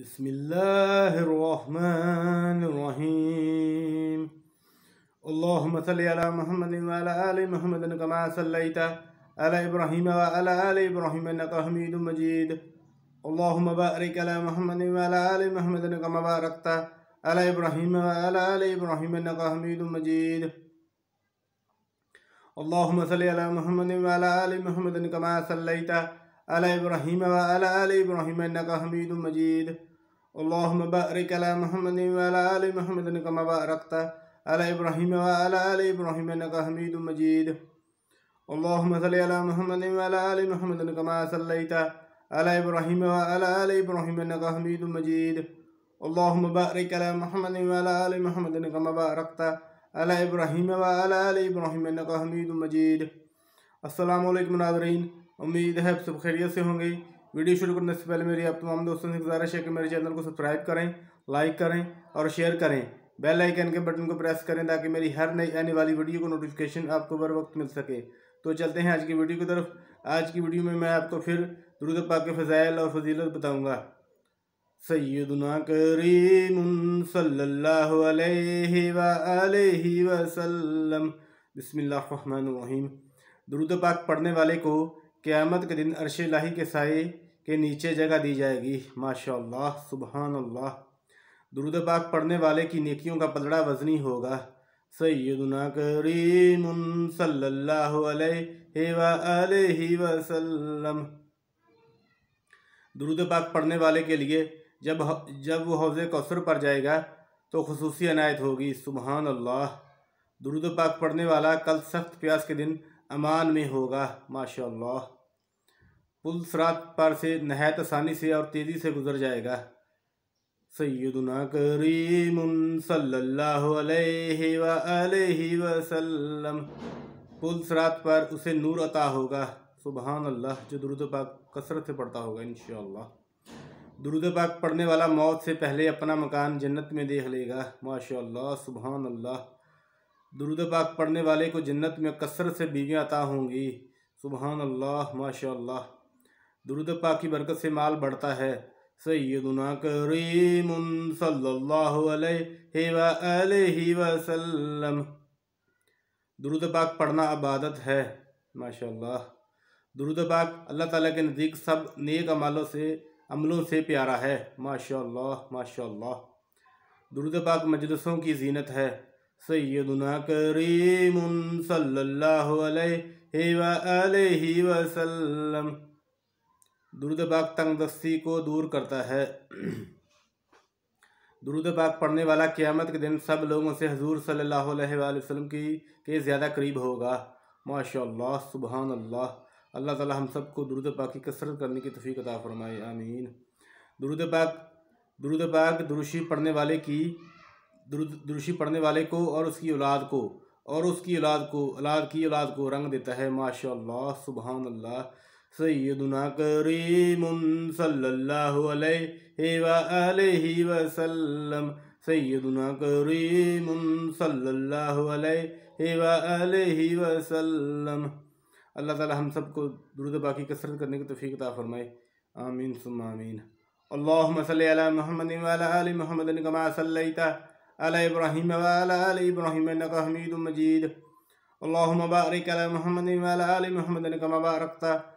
बिस्मिल्लाहिर्रहमानिर्रहीम अल्लाहुम्मा सल्लि अला मुहम्मद व अला आलि मुहम्मद कमा सल्लैता अला इब्राहीम व अला आलि इब्राहीम इन्नका हमीदुम मजीद अल्लाहुम्मा बारिक अला मुहम्मद व अला आलि मुहम्मद कमा बारकता अला इब्राहीम व अला आलि इब्राहीम इन्नका हमीदुम मजीद अल्लाहुम्मा सल्लि अला मुहम्मद व अला आलि मुहम्मद कमा सल्लैता अला इब्राहीम व अला आलि इब्राहीम इन्नका हमीदुम मजीद अल्लाहुम्मा बारिक अला मुहम्मद व अला आलि मुहम्मद कमा बारकता अला इब्राहीम व अला आलि इब्राहीम इन्नका हमीदुम मजीद अल्लाहुम्मा सल्लि अला मुहम्मद व अला आलि मुहम्मद कमा सल्लैता अला इब्राहीम व अला आलि इब्राहीम इन्नका हमीदुम मजीद अल्लाहुम्मा बारिक अला मुहम्मद व अला आलि मुहम्मद कमा बारकता अला इब्राहीम व अला आलि इब्राहीम इन्नका हमीदुम मजीद अस्सलाम वालेकुम वीडियो शुरू करने से पहले मेरी आप तमाम दोस्तों से गुजारिश है कि मेरे चैनल को सब्सक्राइब करें लाइक करें और शेयर करें। बेल आइकन के बटन को प्रेस करें ताकि मेरी हर नई आने वाली वीडियो को नोटिफिकेशन आपको बर वक्त मिल सके। तो चलते हैं आज की वीडियो की तरफ़। आज की वीडियो में मैं आपको फिर दुरुद पाक के फ़जाइल और फजीलत बताऊँगा। सैदना करीम वसल्लम। बिस्मिल्लाहिर्रहमानिर्रहीम। दुरुद पाक पढ़ने वाले को क़यामत के दिन अरश लाही के साए के नीचे जगह दी जाएगी। माशा सुबहान अल्लाह दुरुद पाक पढ़ने वाले की नेकियों का पलड़ा वजनी होगा। सैदना करीम वसल्लम। दुरुद पाक पढ़ने वाले के लिए जब जब वो हौज़ कौसर पर जाएगा तो खसूसी अनायत होगी। सुबहान अल्लाह दुरुद पाक पढ़ने वाला कल सख्त प्यास के दिन अमान में होगा। माशा पुल सरात पर से नहायत आसानी से और तेज़ी से गुजर जाएगा। सैदना करीम वसल्लम। पुल सरात पर उसे नूर अता होगा। सुबहान अल्लाह जो दुरुद पाक कसरत से पढ़ता होगा इन दुरुद पाक पढ़ने वाला मौत से पहले अपना मकान जन्नत में देख लेगा। माशा सुबहान अल्लाह दुरुद पाक पढ़ने वाले को जन्नत में कसरत से बीवियाँ अता होंगी। सुबहान अल्लाह माशा दुरुद पाक की बरकत से माल बढ़ता है। सैदना करीम सल्लल्लाहु दुरुद पाक पढ़ना अबादत है माशा दुरुद पाक अल्लाह ताला के नज़दीक सब नेक अमालों से, अमलों से प्यारा है माशा माशा दुरुद पाक मजलसों की जीनत है। सैदना करीम सल्लल्लाहु अलैहि दुरुद पाक तंगदस्ती को दूर करता है। दुरुद पाक पढ़ने वाला क़्यामत के दिन सब लोगों से हजूर सल्लल्लाहु अलैहि वसल्लम की, के ज़्यादा करीब होगा। माशा सुबहान अल्लाह अल्लाह ताला हम सबको दुरुद पाक की कसरत करने की तफ़ी अता फ़रमाए, आमीन। दुरुद पाक दुरुद पाक दुरुशी पढ़ने वाले की दुरुशी पढ़ने वाले को और उसकी औलाद को, और उसकी औलाद को, औलाद की औलाद को रंग देता है। माशा सुबहान अल्लाह सैदना करीम वसल्लम। सैदना करीम वसल्लम। अल्लाह ताला हम सबको दुरुद बाकी कसरत करने की तौफीक अता फरमाए। आमीन सुम आमीन। अल्लाहुम्मा सल्लि अला मुहम्मद व अला आलि मुहम्मद कमा सल्लैता। अला इब्राहीम वाला इब्राहीम इन्नका हमीदुम मजीद। अल्लाहुम्मा बारिक अला मुहम्मद वाला आलि मुहम्मद कमा बारकता।